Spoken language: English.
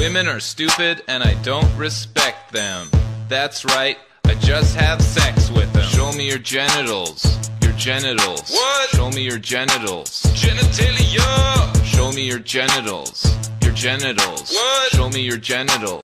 Women are stupid and I don't respect them. That's right, I just have sex with them. Show me your genitals. Your genitals. What? Show me your genitals. Genitalia. Show me your genitals. Your genitals. What? Show me your genitals.